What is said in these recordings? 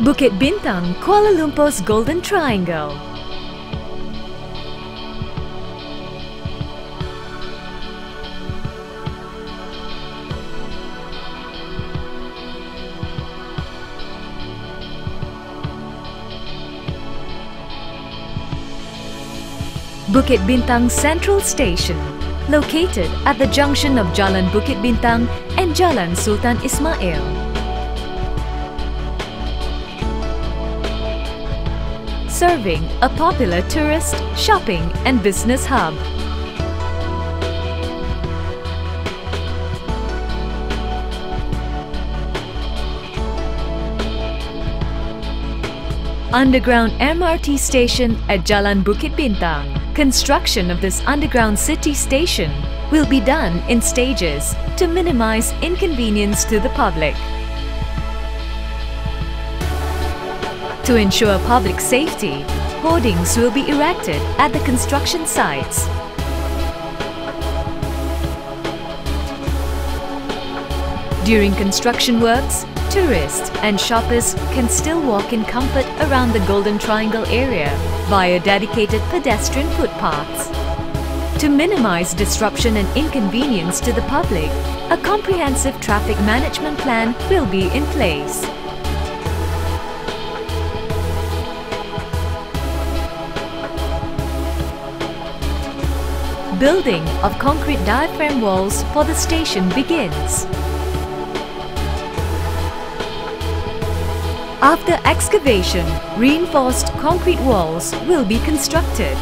Bukit Bintang, Kuala Lumpur's Golden Triangle. Bukit Bintang Central Station, located at the junction of Jalan Bukit Bintang and Jalan Sultan Ismail. Serving a popular tourist, shopping and business hub. Underground MRT station at Jalan Bukit Bintang. Construction of this underground city station will be done in stages to minimize inconvenience to the public. To ensure public safety, hoardings will be erected at the construction sites. During construction works, tourists and shoppers can still walk in comfort around the Golden Triangle area via dedicated pedestrian footpaths. To minimize disruption and inconvenience to the public, a comprehensive traffic management plan will be in place. Building of concrete diaphragm walls for the station begins. After excavation, reinforced concrete walls will be constructed.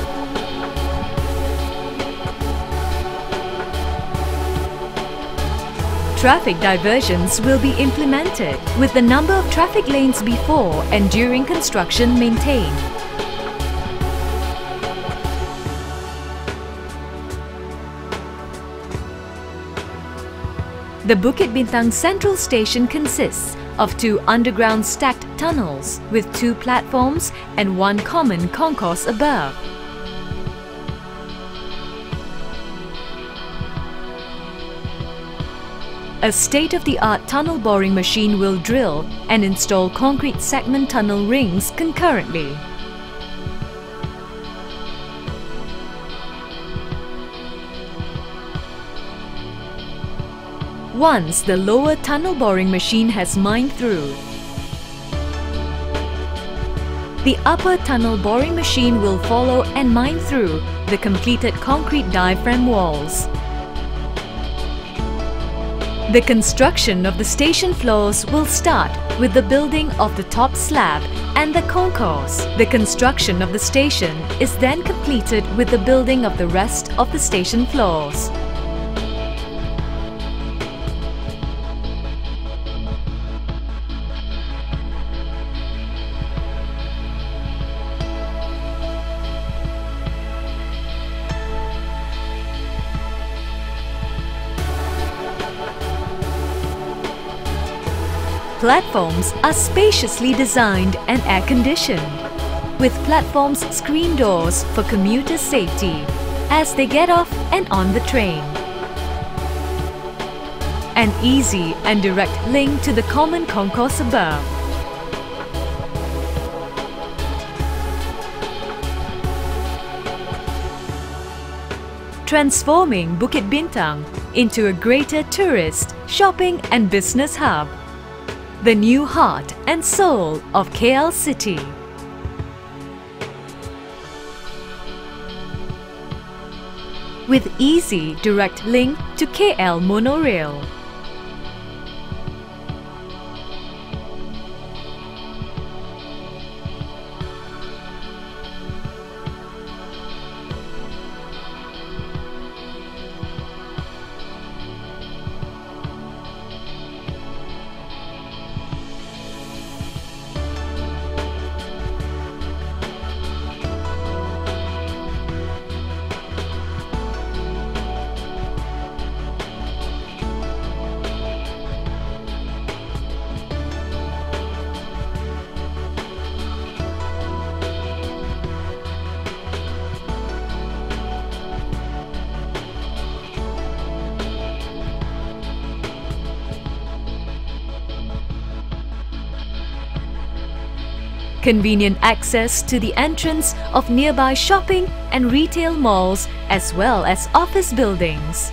Traffic diversions will be implemented with the number of traffic lanes before and during construction maintained. The Bukit Bintang Central Station consists of two underground stacked tunnels with two platforms and one common concourse above. A state-of-the-art tunnel boring machine will drill and install concrete segment tunnel rings concurrently. Once the lower tunnel boring machine has mined through, the upper tunnel boring machine will follow and mine through the completed concrete diaphragm walls. The construction of the station floors will start with the building of the top slab and the concourse. The construction of the station is then completed with the building of the rest of the station floors. Platforms are spaciously designed and air-conditioned, with platforms screen doors for commuters' safety as they get off and on the train. An easy and direct link to the common concourse above. Transforming Bukit Bintang into a greater tourist, shopping and business hub the new heart and soul of KL City. With easy direct link to KL Monorail. Convenient access to the entrance of nearby shopping and retail malls as well as office buildings.